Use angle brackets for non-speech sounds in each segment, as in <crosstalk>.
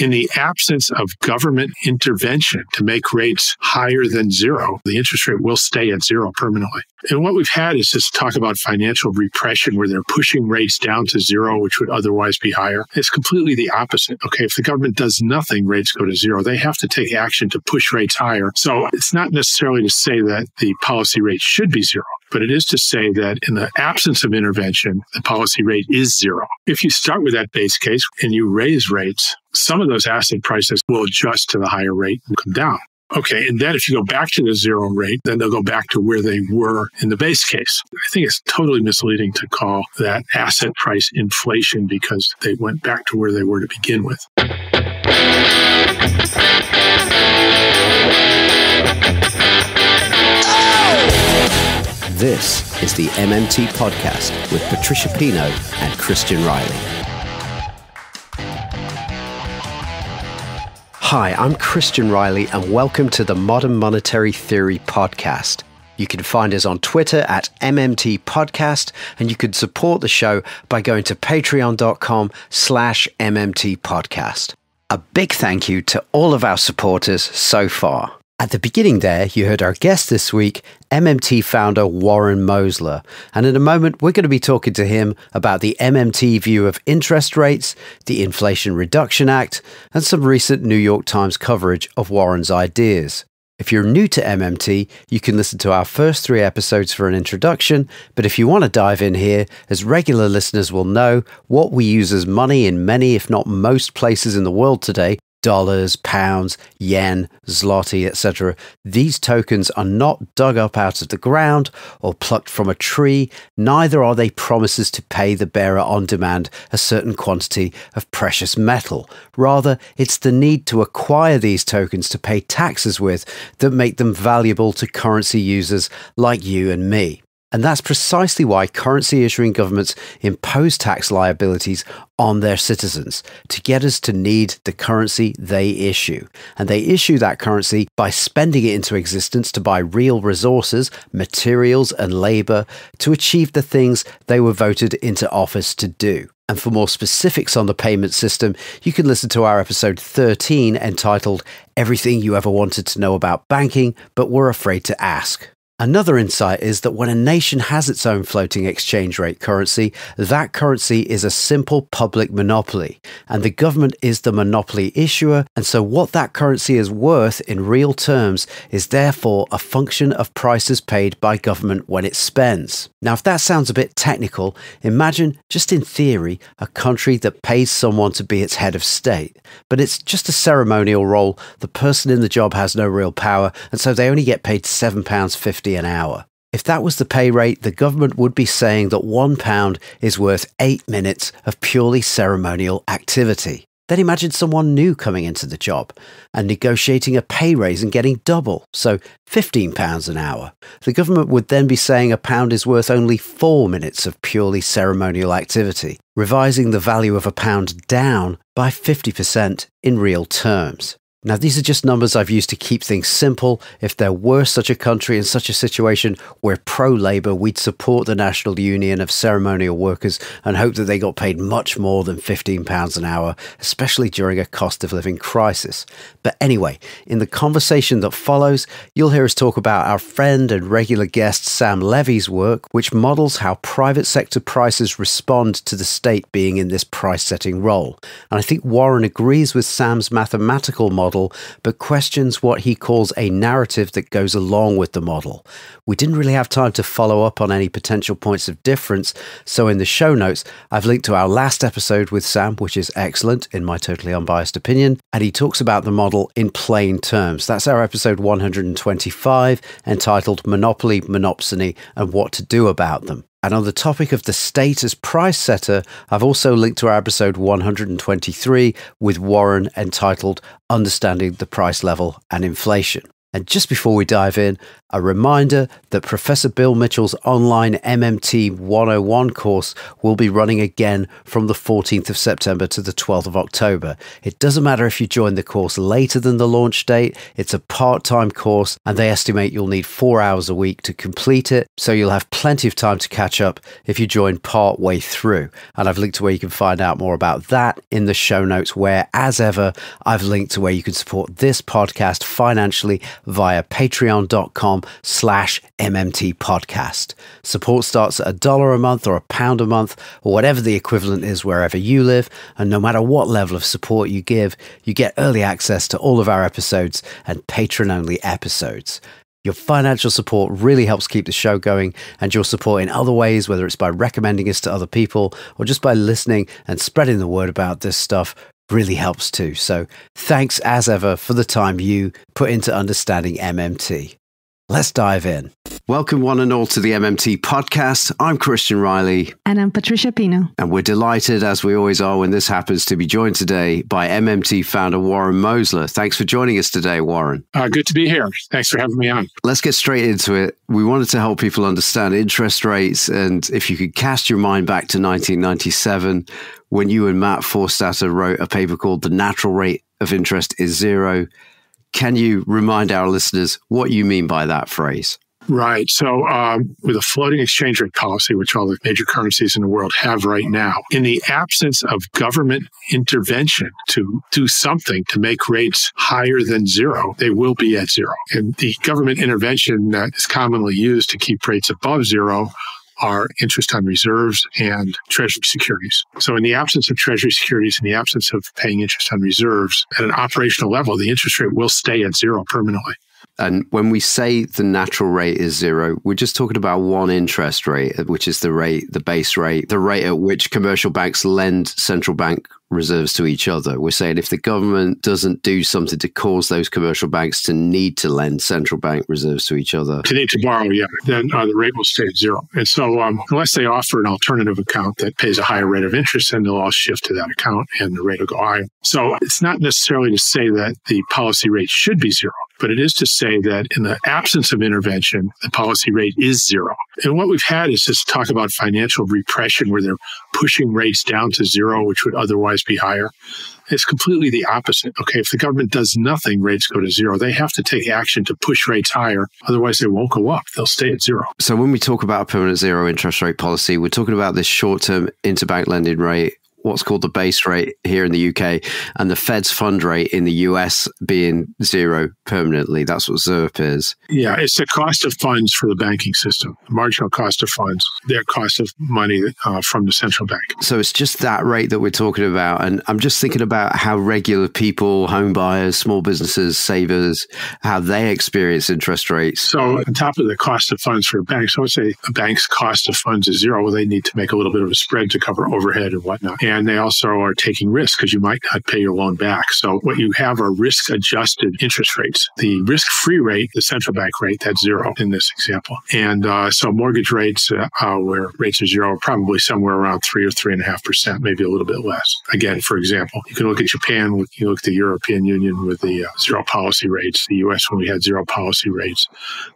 in the absence of government intervention to make rates higher than zero, the interest rate will stay at zero permanently. And what we've had is this talk about financial repression where they're pushing rates down to zero, which would otherwise be higher. It's completely the opposite. Okay. If the government does nothing, rates go to zero. They have to take action to push rates higher. So it's not necessarily to say that the policy rate should be zero but it is to say that in the absence of intervention, the policy rate is zero. If you start with that base case and you raise rates, some of those asset prices will adjust to the higher rate and come down. Okay. And then if you go back to the zero rate, then they'll go back to where they were in the base case. I think it's totally misleading to call that asset price inflation because they went back to where they were to begin with. This is the MMT Podcast with Patricia Pino and Christian Reilly. Hi, I'm Christian Reilly, and welcome to the Modern Monetary Theory Podcast. You can find us on Twitter at MMT Podcast, and you can support the show by going to patreon.com slash MMT Podcast. A big thank you to all of our supporters so far. At the beginning there, you heard our guest this week, MMT founder Warren Mosler. And in a moment, we're going to be talking to him about the MMT view of interest rates, the Inflation Reduction Act, and some recent New York Times coverage of Warren's ideas. If you're new to MMT, you can listen to our first three episodes for an introduction. But if you want to dive in here, as regular listeners will know, what we use as money in many, if not most places in the world today dollars, pounds, yen, zloty, etc. These tokens are not dug up out of the ground or plucked from a tree, neither are they promises to pay the bearer on demand a certain quantity of precious metal. Rather, it's the need to acquire these tokens to pay taxes with that make them valuable to currency users like you and me. And that's precisely why currency issuing governments impose tax liabilities on their citizens to get us to need the currency they issue. And they issue that currency by spending it into existence to buy real resources, materials, and labor to achieve the things they were voted into office to do. And for more specifics on the payment system, you can listen to our episode 13 entitled Everything You Ever Wanted to Know About Banking But Were Afraid to Ask. Another insight is that when a nation has its own floating exchange rate currency, that currency is a simple public monopoly, and the government is the monopoly issuer, and so what that currency is worth in real terms is therefore a function of prices paid by government when it spends. Now, if that sounds a bit technical, imagine, just in theory, a country that pays someone to be its head of state, but it's just a ceremonial role. The person in the job has no real power, and so they only get paid £7.50 an hour. If that was the pay rate, the government would be saying that one pound is worth eight minutes of purely ceremonial activity. Then imagine someone new coming into the job and negotiating a pay raise and getting double, so £15 an hour. The government would then be saying a pound is worth only four minutes of purely ceremonial activity, revising the value of a pound down by 50% in real terms. Now, these are just numbers I've used to keep things simple. If there were such a country in such a situation, we're pro Labour, we'd support the National Union of Ceremonial Workers and hope that they got paid much more than £15 an hour, especially during a cost of living crisis. But anyway, in the conversation that follows, you'll hear us talk about our friend and regular guest Sam Levy's work, which models how private sector prices respond to the state being in this price setting role. And I think Warren agrees with Sam's mathematical model model, but questions what he calls a narrative that goes along with the model. We didn't really have time to follow up on any potential points of difference, so in the show notes, I've linked to our last episode with Sam, which is excellent in my totally unbiased opinion, and he talks about the model in plain terms. That's our episode 125, entitled Monopoly, Monopsony, and What to Do About Them. And on the topic of the state as price setter, I've also linked to our episode 123 with Warren entitled Understanding the Price Level and Inflation. And just before we dive in, a reminder that Professor Bill Mitchell's online MMT 101 course will be running again from the 14th of September to the 12th of October. It doesn't matter if you join the course later than the launch date, it's a part time course, and they estimate you'll need four hours a week to complete it, so you'll have plenty of time to catch up if you join part way through. And I've linked to where you can find out more about that in the show notes, where, as ever, I've linked to where you can support this podcast financially via patreon.com slash MMT podcast. Support starts at a dollar a month or a pound a month or whatever the equivalent is wherever you live. And no matter what level of support you give, you get early access to all of our episodes and patron only episodes. Your financial support really helps keep the show going, and your support in other ways, whether it's by recommending us to other people or just by listening and spreading the word about this stuff, really helps too. So thanks as ever for the time you put into understanding MMT. Let's dive in. Welcome, one and all, to the MMT podcast. I'm Christian Reilly. And I'm Patricia Pino. And we're delighted, as we always are when this happens, to be joined today by MMT founder Warren Mosler. Thanks for joining us today, Warren. Uh, good to be here. Thanks for having me on. Let's get straight into it. We wanted to help people understand interest rates. And if you could cast your mind back to 1997, when you and Matt Forstater wrote a paper called The Natural Rate of Interest is Zero. Can you remind our listeners what you mean by that phrase? Right. So, um, with a floating exchange rate policy, which all the major currencies in the world have right now, in the absence of government intervention to do something to make rates higher than zero, they will be at zero. And the government intervention that is commonly used to keep rates above zero are interest on reserves and treasury securities. So in the absence of treasury securities, in the absence of paying interest on reserves at an operational level, the interest rate will stay at zero permanently. And when we say the natural rate is zero, we're just talking about one interest rate, which is the rate, the base rate, the rate at which commercial banks lend central bank reserves to each other. We're saying if the government doesn't do something to cause those commercial banks to need to lend central bank reserves to each other, to need to borrow, yeah, then uh, the rate will stay at zero. And so, um, unless they offer an alternative account that pays a higher rate of interest, then they'll all shift to that account and the rate will go higher. So, it's not necessarily to say that the policy rate should be zero but it is to say that in the absence of intervention, the policy rate is zero. And what we've had is this talk about financial repression where they're pushing rates down to zero, which would otherwise be higher. It's completely the opposite. Okay, if the government does nothing, rates go to zero. They have to take action to push rates higher. Otherwise, they won't go up. They'll stay at zero. So, when we talk about a permanent zero interest rate policy, we're talking about this short term interbank lending rate what's called the base rate here in the UK and the Fed's fund rate in the US being zero permanently. That's what ZIRP is. Yeah, it's the cost of funds for the banking system, the marginal cost of funds, their cost of money uh, from the central bank. So it's just that rate that we're talking about. And I'm just thinking about how regular people, home buyers, small businesses, savers, how they experience interest rates. So on top of the cost of funds for banks, I would say a bank's cost of funds is zero. Well, they need to make a little bit of a spread to cover overhead and whatnot and they also are taking risks because you might not pay your loan back. So what you have are risk adjusted interest rates. The risk free rate, the central bank rate, that's zero in this example. And uh, so mortgage rates, uh, uh, where rates are zero, are probably somewhere around three or three and a half percent, maybe a little bit less. Again, for example, you can look at Japan, you can look at the European Union with the uh, zero policy rates, the US when we had zero policy rates.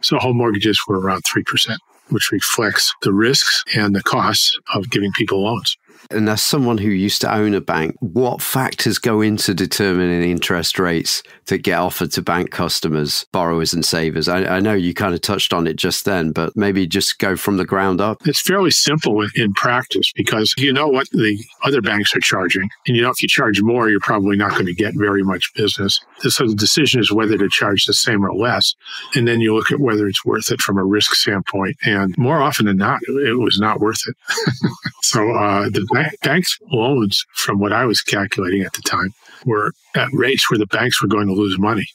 So home mortgages were around 3% which reflects the risks and the costs of giving people loans. And as someone who used to own a bank, what factors go into determining interest rates that get offered to bank customers, borrowers, and savers? I, I, know you kind of touched on it just then, but maybe just go from the ground up. It's fairly simple in, practice because you know what the other banks are charging. And you know, if you charge more, you're probably not going to get very much business. So the decision is whether to charge the same or less. And then you look at whether it's worth it from a risk standpoint. And more often than not, it was not worth it. <laughs> so uh, the banks' loans, from what I was calculating at the time, were at rates where the banks were going to lose money.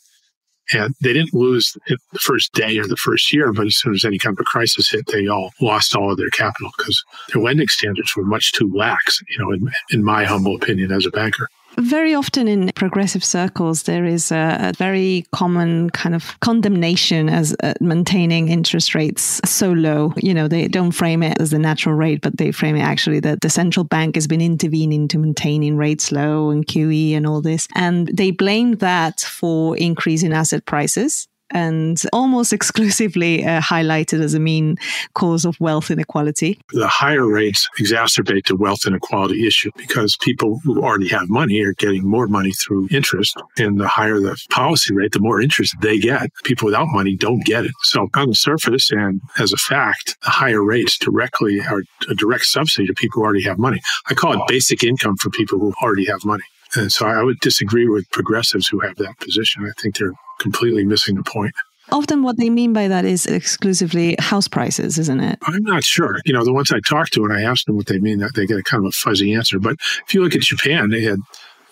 And they didn't lose the first day or the first year, but as soon as any kind of a crisis hit, they all lost all of their capital because their lending standards were much too lax, you know, in, in my humble opinion as a banker. Very often in progressive circles, there is a, a very common kind of condemnation as uh, maintaining interest rates so low. You know, they don't frame it as the natural rate, but they frame it actually that the central bank has been intervening to maintaining rates low and QE and all this. And they blame that for increasing asset prices and almost <laughs> exclusively uh, highlighted as a mean cause of wealth inequality. The higher rates exacerbate the wealth inequality issue because people who already have money are getting more money through interest. And the higher the policy rate, the more interest they get. People without money don't get it. So on the surface and as a fact, the higher rates directly are a direct subsidy to people who already have money. I call it basic income for people who already have money. And so I would disagree with progressives who have that position. I think they're completely missing the point. Often, what they mean by that is exclusively house prices, isn't it? I'm not sure. You know, the ones I talked to and I asked them what they mean, they get a kind of a fuzzy answer. But if you look at Japan, they had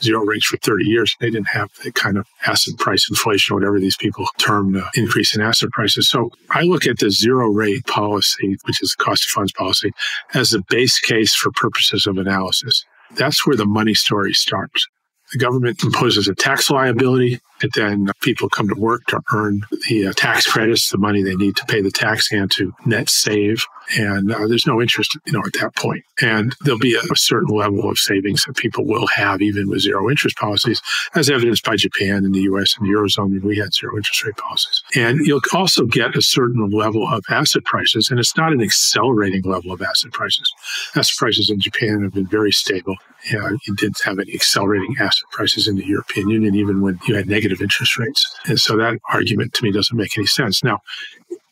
zero rates for 30 years. They didn't have the kind of asset price inflation, or whatever these people term the increase in asset prices. So I look at the zero rate policy, which is the cost of funds policy, as the base case for purposes of analysis. That's where the money story starts. The government imposes a tax liability, and then people come to work to earn the uh, tax credits, the money they need to pay the tax and to net save. And uh, there's no interest, you know, at that point. And there'll be a, a, certain level of savings that people will have even with zero interest policies, as evidenced by Japan and the US and the Eurozone. We had zero interest rate policies. And you'll also get a certain level of asset prices, and it's not an accelerating level of asset prices. Asset prices in Japan have been very stable. Yeah, you didn't have any accelerating asset prices in the European Union, even when you had negative interest rates. And so that argument to me doesn't make any sense. Now,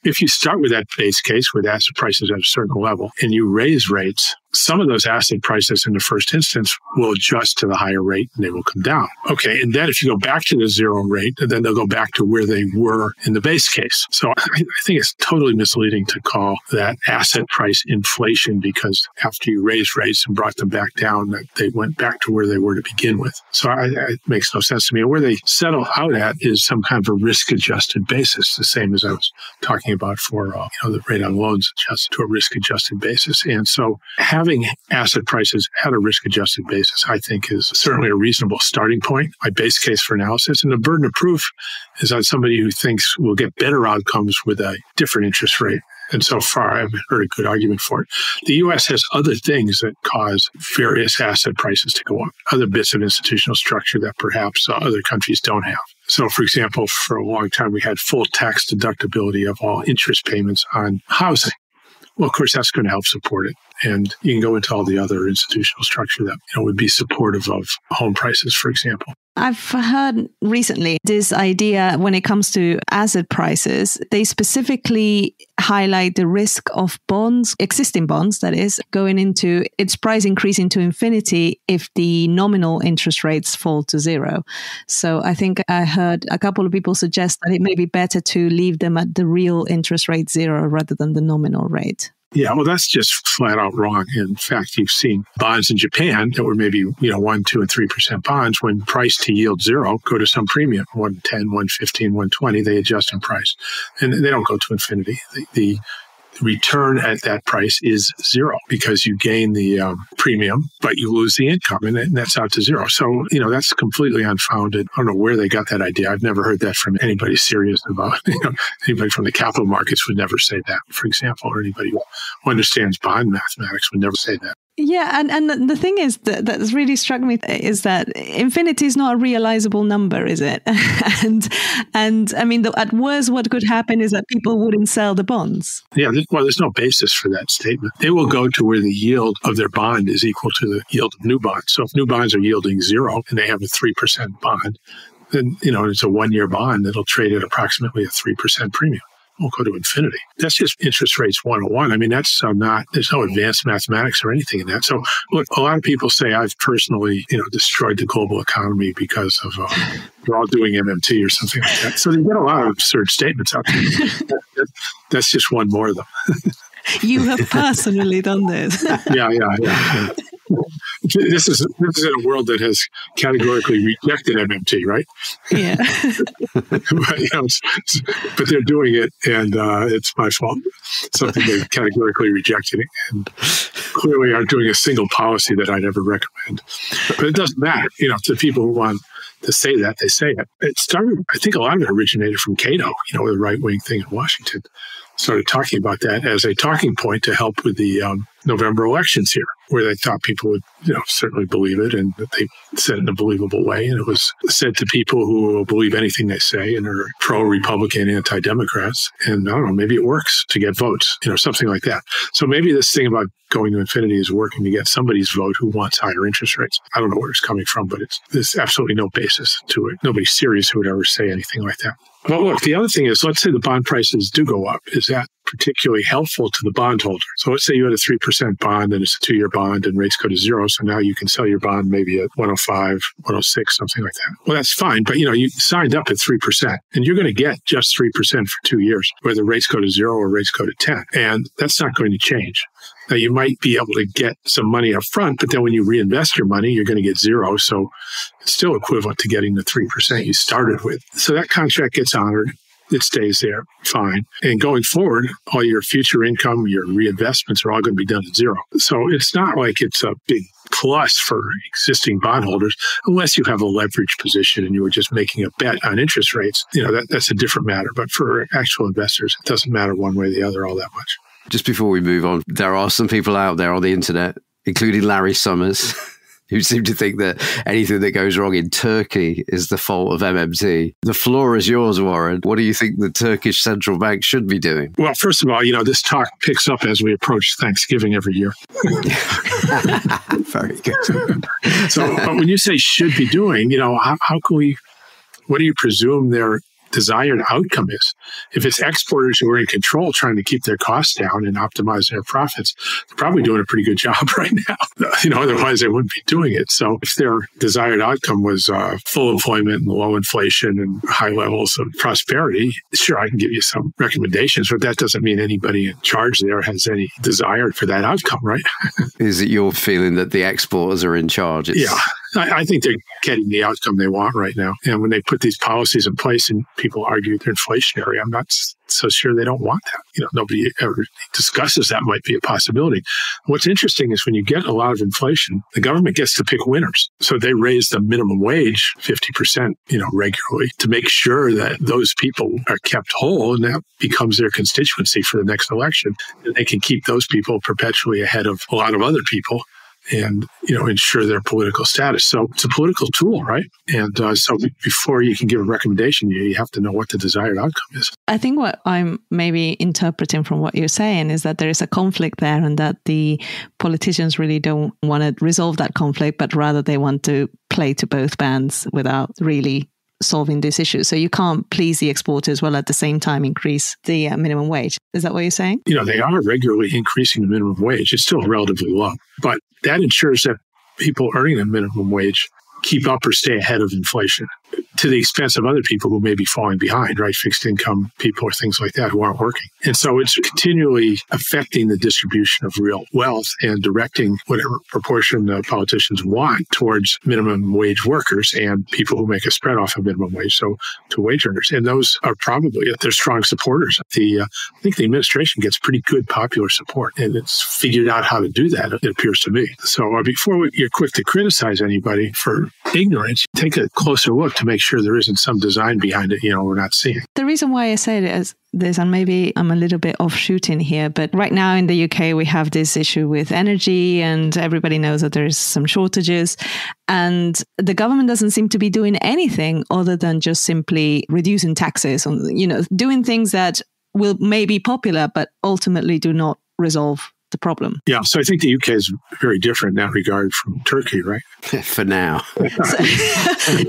if you start with that base case with asset prices at a certain level and you raise rates, some of those asset prices in the first instance will adjust to the higher rate and they will come down. Okay. And then if you go back to the zero rate, then they'll go back to where they were in the base case. So I, I think it's totally misleading to call that asset price inflation because after you raised rates and brought them back down, that they went back to where they were to begin with. So I, it makes no sense to me. Where they settle out at is some kind of a risk adjusted basis, the same as I was talking about for uh, you know the rate on loans adjusted to a risk adjusted basis. And so having asset prices at a risk adjusted basis, I think, is certainly a reasonable starting point. My base case for analysis and the burden of proof is on somebody who thinks we'll get better outcomes with a different interest rate. And so far, I haven't heard a good argument for it. The US has other things that cause various asset prices to go up, other bits of institutional structure that perhaps uh, other countries don't have. So, for example, for a long time, we had full tax deductibility of all interest payments on housing. Well, of course, that's going to help support it. And you can go into all the other institutional structure that you know, would be supportive of home prices, for example. I've heard recently this idea when it comes to asset prices, they specifically highlight the risk of bonds, existing bonds, that is, going into its price increasing to infinity if the nominal interest rates fall to zero. So I think I heard a couple of people suggest that it may be better to leave them at the real interest rate zero rather than the nominal rate. Yeah, well, that's just flat out wrong. In fact, you've seen bonds in Japan that were maybe, you know, one, two, and three percent bonds when priced to yield zero go to some premium, 110, 115, 120, they adjust in price. And they don't go to infinity. The, the return at that price is zero because you gain the um, premium, but you lose the income and that's out to zero. So, you know, that's completely unfounded. I don't know where they got that idea. I've never heard that from anybody serious about, <laughs> you know, anybody from the capital markets would never say that, for example, or anybody who understands bond mathematics would never say that. Yeah, and, and the thing is that that's really struck me is that infinity is not a realizable number, is it? <laughs> and and I mean, the, at worst, what could happen is that people wouldn't sell the bonds. Yeah, well, there's no basis for that statement. They will go to where the yield of their bond is equal to the yield of new bonds. So if new bonds are yielding zero and they have a three percent bond, then you know it's a one-year bond that'll trade at approximately a three percent premium will go to infinity. That's just interest rates 101. I mean, that's uh, not, there's no advanced mathematics or anything in that. So, look, a lot of people say I've personally, you know, destroyed the global economy because of, uh, we're all doing MMT or something like that. So, you get a lot of absurd statements out there. that, that, that's just one more of them. you have personally done this. <laughs> yeah, yeah, yeah. This is this is in a world that has categorically rejected MMT, right? Yeah. but, you know, but, they're doing it, and uh, it's my fault. Something they've categorically rejected, and clearly aren't doing a single policy that I'd ever recommend. But it doesn't matter, you know, to people who want to say that, they say it. It started, I think a lot of it originated from Cato, you know, the right wing thing in Washington started talking about that as a talking point to help with the um, November elections here, where they thought people would, you know, certainly believe it and that they said it in a believable way. And it was said to people who will believe anything they say and are pro Republican, anti Democrats. And I don't know, maybe it works to get votes, you know, something like that. So maybe this thing about going to infinity is working to get somebody's vote who wants higher interest rates. I don't know where it's coming from, but it's there's absolutely no basis to it. Nobody serious who would ever say anything like that. Well, look, the other thing is, let's say the bond prices do go up. Is that particularly helpful to the bondholder? So let's say you had a 3% bond and it's a two year bond and rates go to zero. So now you can sell your bond maybe at 105, 106, something like that. Well, that's fine. But you know, you signed up at 3% and you're going to get just 3% for two years, whether rates go to zero or rates go to 10. And that's not going to change. Now, you might be able to get some money up front, but then when you reinvest your money, you're going to get zero. So it's still equivalent to getting the 3% you started with. So that contract gets honored. It stays there, fine. And going forward, all your future income, your reinvestments are all going to be done at zero. So it's not like it's a big plus for existing bondholders, unless you have a leverage position and you were just making a bet on interest rates. You know, that, that's a different matter. But for actual investors, it doesn't matter one way or the other all that much. Just before we move on, there are some people out there on the internet, including Larry Summers. <laughs> <laughs> who seem to think that anything that goes wrong in Turkey is the fault of MMT. The floor is yours, Warren. What do you think the Turkish central bank should be doing? Well, first of all, you know, this talk picks up as we approach Thanksgiving every year. <laughs> <laughs> Very good. so, but when you say should be doing, you know, how, how can we, what do you presume they're desired outcome is. If it's exporters who are in control trying to keep their costs down and optimize their profits, they're probably doing a pretty good <laughs> job right now. you know, otherwise they wouldn't be doing it. So if their desired outcome was uh, full employment and low inflation and high levels of prosperity, sure, I can give you some recommendations, but that doesn't mean anybody in charge there has any desire for that outcome, right? <laughs> is it your feeling that the exporters are in charge? It's- yeah. I, I think they're getting the outcome they want right now. And when they put these policies in place and people argue they're inflationary, I'm not so sure they don't want that. You know, nobody ever discusses that might be a possibility. What's interesting is when you get a lot of inflation, the government gets to pick winners. So they raise the minimum wage 50%, you know, regularly to make sure that those people are kept whole and that becomes their constituency for the next election. And they can keep those people perpetually ahead of a lot of other people and you know ensure their political status. So it's a political tool, right? And uh, so before you can give a recommendation, you, you have to know what the desired outcome is. I think what I'm maybe interpreting from what you're saying is that there is a conflict there, and that the politicians really don't want to resolve that conflict, but rather they want to play to both bands without really solving this issue. So you can't please the exporters while at the same time increase the uh, minimum wage. Is that what you're saying? You know, they are regularly increasing the minimum wage. It's still relatively low, but that ensures that people earning the minimum wage keep up or stay ahead of inflation to the expense of other people who may be falling behind, right? Fixed income people or things like that who aren't working. And so it's continually affecting the distribution of real wealth and directing whatever proportion the politicians want towards minimum wage workers and people who make a spread off of minimum wage. So to wage earners. And those are probably their strong supporters. The, uh, I think the administration gets pretty good popular support and it's figured out how to do that, it appears to me. So uh, before you're quick to criticize anybody for ignorance, take a closer look to make sure there isn't some design behind it, you know, we're not seeing. The reason why I say it is this, and maybe I'm a little bit offshooting here, but right now in the UK, we have this issue with energy, and everybody knows that there's some shortages. And the government doesn't seem to be doing anything other than just simply reducing taxes on, you know, doing things that will may be popular, but ultimately do not resolve the problem. Yeah, so I think the UK is very different in that regard from Turkey, right? <laughs> For now. so, <laughs>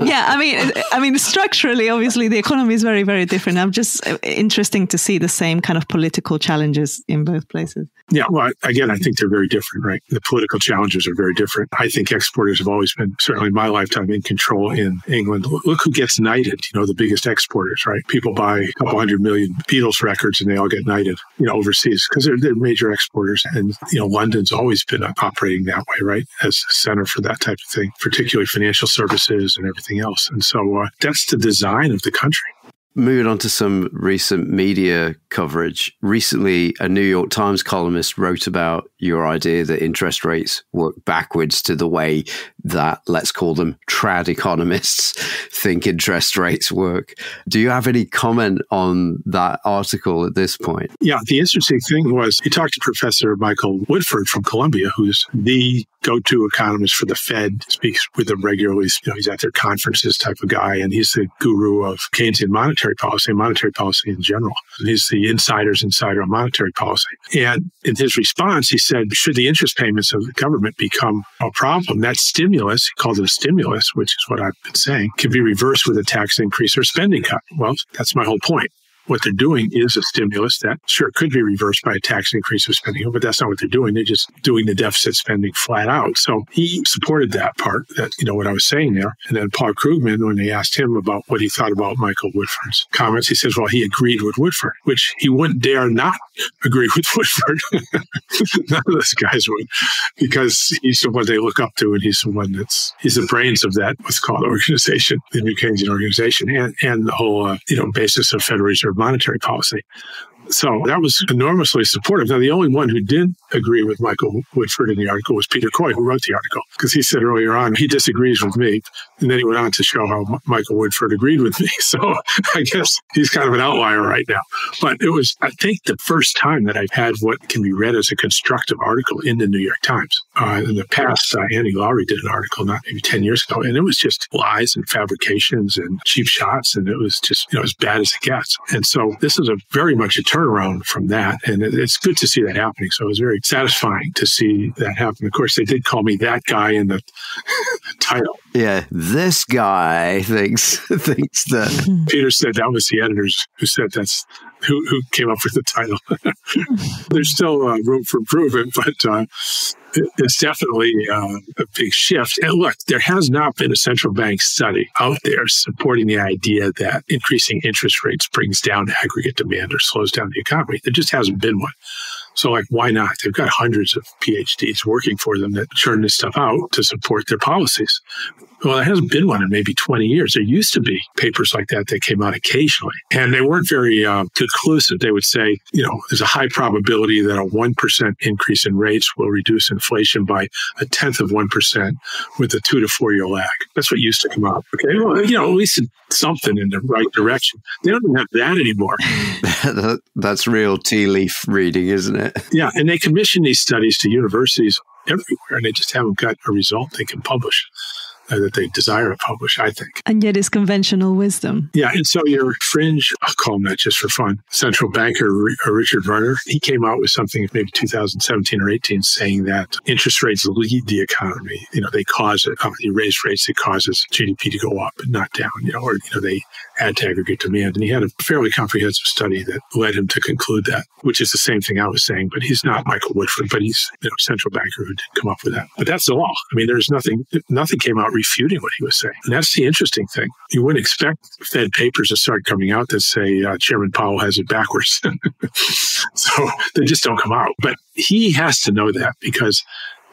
yeah, I mean, I mean, structurally, obviously, the economy is very, very different. I'm just uh, interesting to see the same kind of political challenges in both places. Yeah, well, again, I think they're very different, right? The political challenges are very different. I think exporters have always been, certainly in my lifetime, in control in England. Look who gets knighted, you know, the biggest exporters, right? People buy a couple hundred million Beatles records and they all get knighted, you know, overseas because they're, they're major exporters. And, you know, London's always been operating that way, right? As a center for that type of thing, particularly financial services and everything else. And so uh, that's the design of the country. Moving on to some recent media coverage. Recently, a New York Times columnist wrote about your idea that interest rates work backwards to the way that, let's call them trad economists, <laughs> think interest rates work. Do you have any comment on that article at this point? Yeah, the interesting thing was he talked to Professor Michael Woodford from Columbia, who's the go-to economist for the Fed, speaks with them regularly. You know, he's at their conferences type of guy, and he's the guru of Keynesian monetary policy and monetary policy in general. He's the insider's insider on monetary policy. And in his response, he said, should the interest payments of the government become a problem, that stimulus, he called it a stimulus, which is what I've been saying, can be reversed with a tax increase or spending cut. Well, that's my whole point what they're doing is a stimulus that sure could be reversed by a tax increase of spending, but that's not what they're doing. They're just doing the deficit spending flat out. So he supported that part, that, you know, what I was saying there. And then Paul Krugman, when they asked him about what he thought about Michael Woodford's comments, he says, well, he agreed with Woodford, which he wouldn't dare not <laughs> agree with Woodford. <laughs> None of those guys would, because he's the one they look up to, and he's the one that's, he's the brains of that, what's called organization, the New Keynesian organization, and, and the whole, uh, you know, basis of Federal Reserve monetary policy. So that was enormously supportive. Now, the only one who did agree with Michael Woodford in the article was Peter Coy, who wrote the article, because he said earlier on he disagrees with me. And then he went on to show how Michael Woodford agreed with me. <laughs> So I guess he's kind of an outlier right now. But it was, I think, the first time that I've had what can be read as a constructive article in the New York Times. Uh, in the past, uh, Andy Lowrey did an article not maybe 10 years ago, and it was just lies and fabrications and cheap shots. And it was just, you know, as bad as it gets. And so this is a very much a turnaround from that. And it's good to see that happening. So it was very satisfying to see that happen. Of course, they did call me that guy in the <laughs> title. Yeah, this guy thinks <laughs> thinks that <laughs> Peter said that was the editors who said that's who, who came up with the title. There's still uh, room for improvement, but uh, it's definitely uh, a big shift. And look, there has not been a central bank study out there supporting the idea that increasing interest rates brings down aggregate demand or slows down the economy. There just hasn't been one. So, like, why not? They've got hundreds of PhDs working for them that churn this stuff out to support their policies. Well, there hasn't been one in maybe 20 years. There used to be papers like that that came out occasionally, and they weren't very uh, conclusive. They would say, you know, there's a high probability that a 1% increase in rates will reduce inflation by a tenth of 1% with a two to four year lag. That's what used to come out. Okay. Well, you know, at least something in the right direction. They don't even have that anymore. <laughs> That's real tea leaf reading, isn't it? Yeah. And they commission these studies to universities everywhere, and they just haven't got a result they can publish that they desire to publish, I think. And yet it's conventional wisdom. Yeah. And so your fringe, I'll call him that just for fun, central banker uh, Richard Werner, he came out with something maybe 2017 or 18 saying that interest rates lead the economy. You know, they cause it. When you raise rates, it causes GDP to go up, but not down, you know, or, you know, they add to aggregate demand. And he had a fairly comprehensive study that led him to conclude that, which is the same thing I was saying, but he's not Michael Woodford, but he's you know, central banker who did come up with that. But that's the law. I mean, there's nothing, nothing came out refuting what he was saying. And that's the interesting thing. You wouldn't expect Fed papers to start coming out that say uh, Chairman Powell has it backwards. <laughs> so they just don't come out. But he has to know that because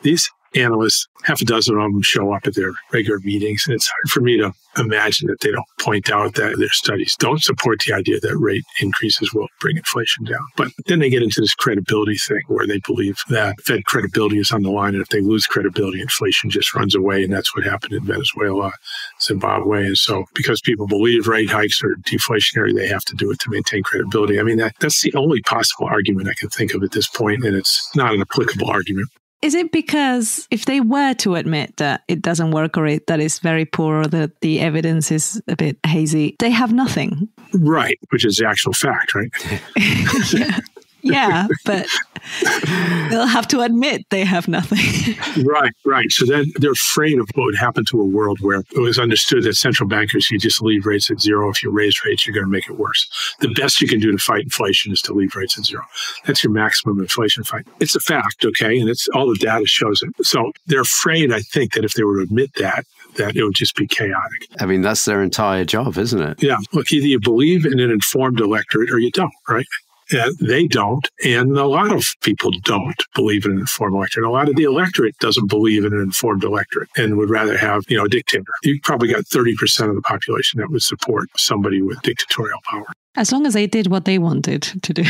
these analysts, half a dozen of them show up at their regular meetings. And it's hard for me to imagine that they don't point out that their studies don't support the idea that rate increases will bring inflation down. But then they get into this credibility thing where they believe that Fed credibility is on the line. And if they lose credibility, inflation just runs away. And that's what happened in Venezuela, Zimbabwe. And so because people believe rate hikes are deflationary, they have to do it to maintain credibility. I mean, that, that's the only possible argument I can think of at this point, And it's not an applicable argument. Is it because if they were to admit that it doesn't work or it, that it's very poor or that the evidence is a bit hazy, they have nothing? Right, which is the actual fact, right? <laughs> <laughs> yeah. Yeah, <laughs> but they'll have to admit they have nothing. <laughs> right, right. So then they're afraid of what would happen to a world where it was understood that central bankers, you just leave rates at zero. If you raise rates, you're going to make it worse. The best you can do to fight inflation is to leave rates at zero. That's your maximum inflation fight. It's a fact, okay? And it's all the data shows it. So they're afraid, I think, that if they were to admit that, that it would just be chaotic. I mean, that's their entire job, isn't it? Yeah. Look, either you believe in an informed electorate or you don't, right? And they don't. And a lot of people don't believe in an informed electorate. A lot of the electorate doesn't believe in an informed electorate and would rather have, you know, a dictator. You probably got 30% of the population that would support somebody with dictatorial power. As long as they did what they wanted to do.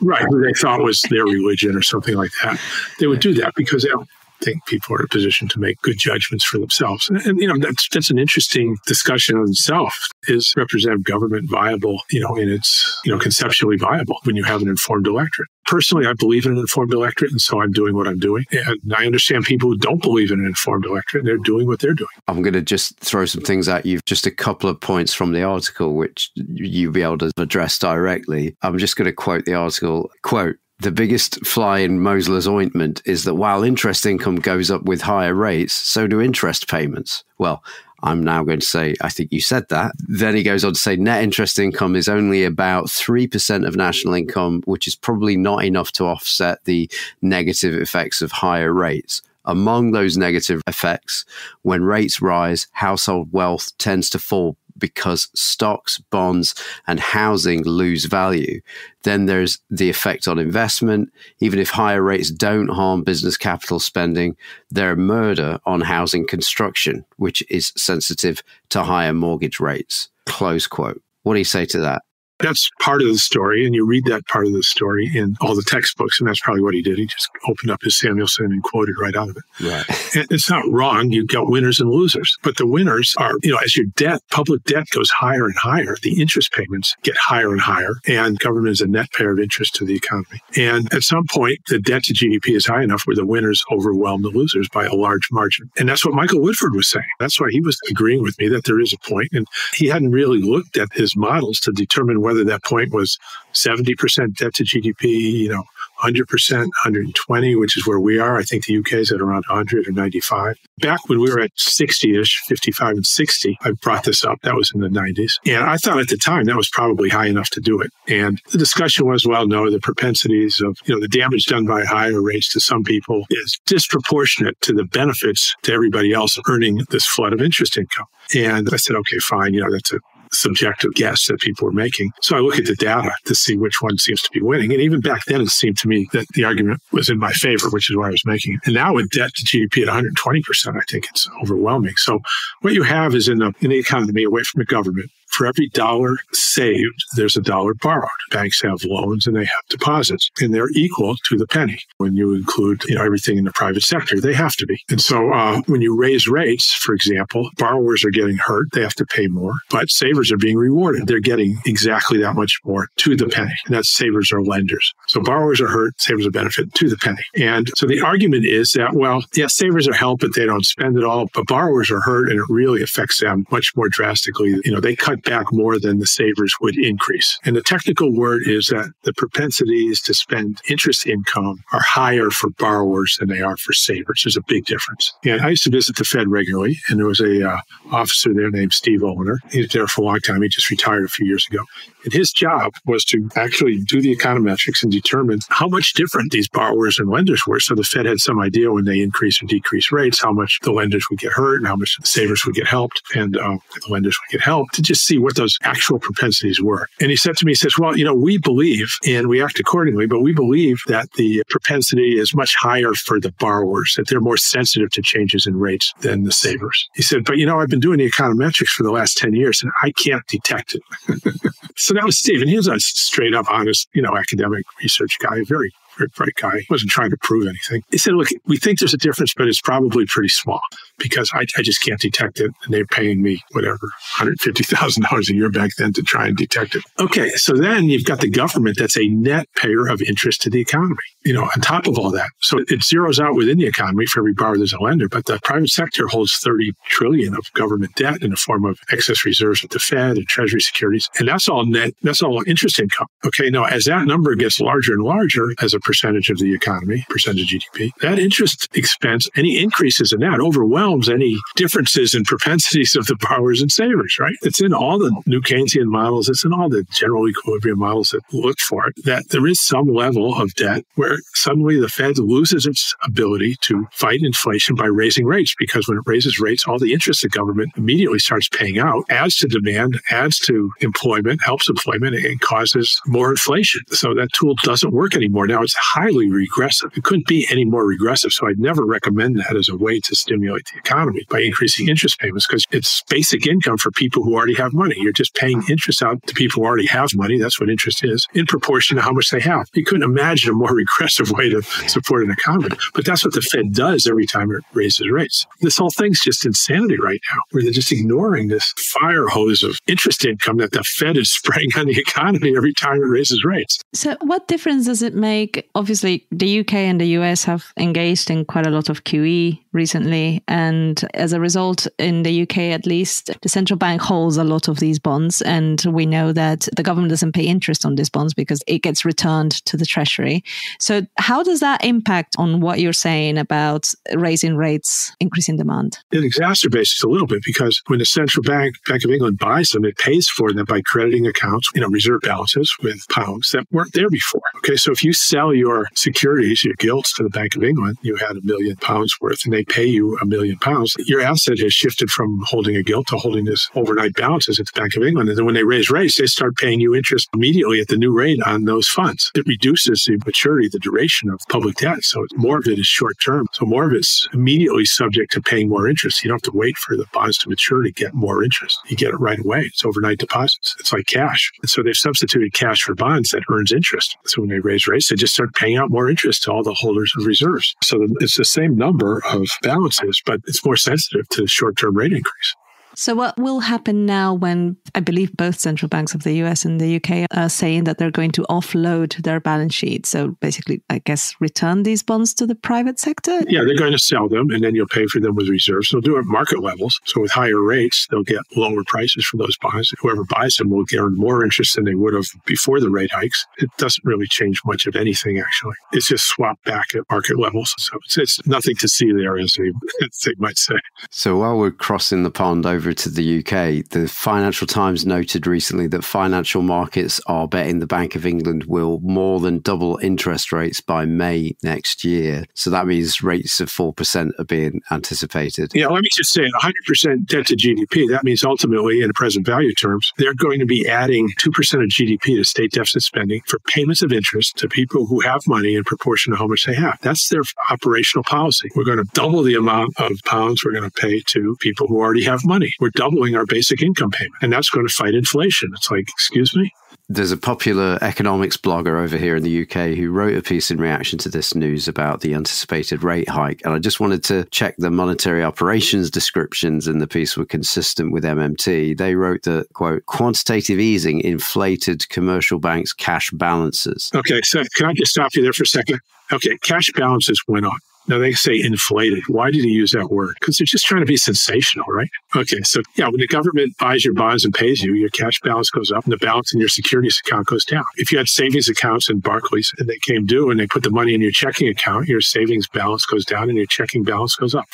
right. Who they thought was their religion or something like that. They would do that because they don't think people are in a position to make good judgments for themselves. And, you know, that's that's an interesting discussion of itself. Is representative government viable, you know, in its, you know, conceptually viable when you have an informed electorate? Personally, I believe in an informed electorate, and so I'm doing what I'm doing. And I understand people who don't believe in an informed electorate, and they're doing what they're doing. I'm going to just throw some things at you, just a couple of points from the article, which you'll be able to address directly. I'm just going to quote the article, quote, the biggest fly in Mosler's ointment is that while interest income goes up with higher rates, so do interest payments. Well, I'm now going to say, I think you said that. Then he goes on to say net interest income is only about 3% of national income, which is probably not enough to offset the negative effects of higher rates. Among those negative effects, when rates rise, household wealth tends to fall because stocks, bonds, and housing lose value. Then there's the effect on investment. Even if higher rates don't harm business capital spending, they're murder on housing construction, which is sensitive to higher mortgage rates. Close quote. What do you say to that? That's part of the story, and you read that part of the story in all the textbooks, and that's probably what he did. He just opened up his Samuelson and quoted right out of it. Right. <laughs> And it's not wrong. You've got winners and losers, but the winners are, you know, as your debt, public debt goes higher and higher, the interest payments get higher and higher, and government is a net payer of interest to the economy. And at some point, the debt to GDP is high enough where the winners overwhelm the losers by a large margin. And that's what Michael Woodford was saying. That's why he was agreeing with me that there is a point, and he hadn't really looked at his models to determine whether that point was 70% debt to GDP, you know, 100%, 120, which is where we are. I think the UK is at around 100 or 95. Back when we were at 60 ish, 55 and 60, I brought this up. That was in the 90s. And I thought at the time that was probably high enough to do it. And the discussion was, well, no, the propensities of, you know, the damage done by higher rates to some people is disproportionate to the benefits to everybody else earning this flood of interest income. And I said, okay, fine. You know, that's a subjective guess that people were making. So I look at the data to see which one seems to be winning. And even back then, it seemed to me that the argument was in my favor, which is why I was making it. And now with debt to GDP at 120%, I think it's overwhelming. So what you have is in the, in the economy away from the government, for every dollar saved, there's a dollar borrowed. Banks have loans and they have deposits, and they're equal to the penny. When you include you know everything in the private sector, they have to be. And so uh, when you raise rates, for example, borrowers are getting hurt; they have to pay more, but savers are being rewarded. They're getting exactly that much more to the penny, and that's savers are lenders. So borrowers are hurt, savers are benefit to the penny. And so the argument is that well, yes, savers are helped, but they don't spend it all. But borrowers are hurt, and it really affects them much more drastically. You know, they cut back more than the savers would increase. And the technical word is that the propensities to spend interest income are higher for borrowers than they are for savers. There's a big difference. And I used to visit the Fed regularly, and there was a uh, officer there named Steve Oliner. He was there for a long time. He just retired a few years ago. And his job was to actually do the econometrics and determine how much different these borrowers and lenders were. So the Fed had some idea when they increase or decrease rates, how much the lenders would get hurt and how much the savers would get helped and uh, the lenders would get helped to just see what those actual propensities were. And he said to me, he says, well, you know, we believe and we act accordingly, but we believe that the propensity is much higher for the borrowers, that they're more sensitive to changes in rates than the savers. He said, but you know, I've been doing the econometrics for the last 10 years and I can't detect it. <laughs> so that was Steve. And he was a straight up, honest, you know, academic research guy, very very bright guy. He wasn't trying to prove anything. He said, look, we think there's a difference, but it's probably pretty small because I, I just can't detect it. And they're paying me whatever, $150,000 a year back then to try and detect it. Okay. So then you've got the government that's a net payer of interest to the economy, you know, on top of all that. So it zeroes out within the economy for every borrower there's a lender, but the private sector holds 30 trillion of government debt in the form of excess reserves at the Fed and treasury securities. And that's all net, that's all interest income. Okay. Now, as that number gets larger and larger as a percentage of the economy, percentage of GDP. That interest expense, any increases in that overwhelms any differences in propensities of the borrowers and savers, right? It's in all the new Keynesian models, it's in all the general equilibrium models that look for it, that there is some level of debt where suddenly the Fed loses its ability to fight inflation by raising rates because when it raises rates, all the interest the government immediately starts paying out, adds to demand, adds to employment, helps employment, and causes more inflation. So that tool doesn't work anymore. Now it's highly regressive. It couldn't be any more regressive. So I'd never recommend that as a way to stimulate the economy by increasing interest payments because it's basic income for people who already have money. You're just paying interest out to people who already have money. That's what interest is in proportion to how much they have. You couldn't imagine a more <laughs> regressive way to support an economy. But that's what the Fed does every time it raises rates. This whole thing's just insanity right now, where they're just ignoring this fire hose of interest income that the Fed is <laughs> spraying on the economy every time it raises rates. So, what difference does it make? Obviously, the UK and the US have engaged in quite a lot of QE recently. And as a result, in the UK at least, the central bank holds a lot of these bonds. And we know that the government doesn't pay interest on these bonds because it gets returned to the Treasury. So, how does that impact on what you're saying about raising rates, increasing demand? It exacerbates it a little bit because when the central bank, Bank of England, buys them, it pays for them by crediting accounts, you know, reserve balances with pounds that weren't there before. Okay, so if you sell your securities, your gilts to the Bank of England, you had a million pounds worth, and they pay you a million pounds. Your asset has shifted from holding a gilt to holding this overnight balances at the Bank of England. And then when they raise rates, they start paying you interest immediately at the new rate on those funds. It reduces the maturity, the duration of public debt. So more of it is short term. So more of it's immediately subject to paying more interest. You don't have to wait for the bonds to mature to get more interest. You get it right away. It's overnight deposits. It's like cash. And so they've substituted cash for bonds that earns interest. So when they raise rates, they just start paying out more interest to all the holders of reserves. So it's the same number of balances, but it's more sensitive to short term rate increase. So, what will happen now when I believe both central banks of the US and the UK are saying that they're going to offload their balance sheet? So, basically, I guess, return these bonds to the private sector? Yeah, they're going to sell them and then you'll pay for them with reserves. They'll do it at market levels. So, with higher rates, they'll get lower prices for those bonds. Whoever buys them will earn more interest than they would have before the rate hikes. It doesn't really change much of anything, actually. It's just swapped back at market levels. So, it's, it's nothing to see there, as they, <laughs> as they might say. So, while we're crossing the pond over over to the UK, the Financial Times noted recently that financial markets are betting the Bank of England will more than double interest rates by May next year. So that means rates of 4% are being anticipated. Yeah, let me just say 100% debt to GDP. That means ultimately, in present value terms, they're going to be adding 2% of GDP to state deficit spending for payments of interest to people who have money in proportion to how much they have. That's their operational policy. We're going to double the amount of pounds we're going to pay to people who already have money we're doubling our basic income payment. And that's going to fight inflation. It's like, excuse me? There's a popular economics blogger over here in the UK who wrote a piece in reaction to this news about the anticipated rate hike. And I just wanted to check the monetary operations descriptions in the piece were consistent with MMT. They wrote that, quote, quantitative easing inflated commercial banks' cash balances. Okay, so can I just stop you there for a second? Okay, cash balances went up. Now they say inflated. Why did he use that word? Because they're just trying to be sensational, right? Okay, so yeah, when the government buys your bonds and pays you, your cash balance goes up and the balance in your securities account goes down. If you had savings accounts in Barclays and they came due and they put the money in your checking account, your savings balance goes down and your checking balance goes up